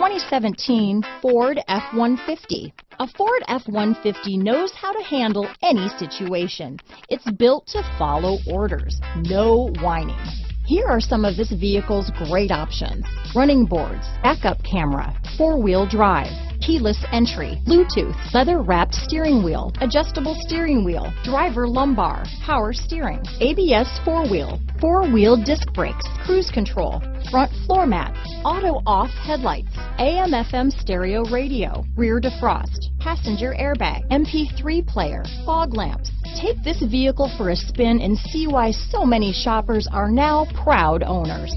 2017 Ford F-150. A Ford F-150 knows how to handle any situation. It's built to follow orders, no whining. Here are some of this vehicle's great options. Running boards, backup camera, four-wheel drive, keyless entry, Bluetooth, leather-wrapped steering wheel, adjustable steering wheel, driver lumbar, power steering, ABS four-wheel, four-wheel disc brakes, cruise control, front floor mat, auto-off headlights, AM-FM stereo radio, rear defrost, passenger airbag, MP3 player, fog lamps. Take this vehicle for a spin and see why so many shoppers are now proud owners.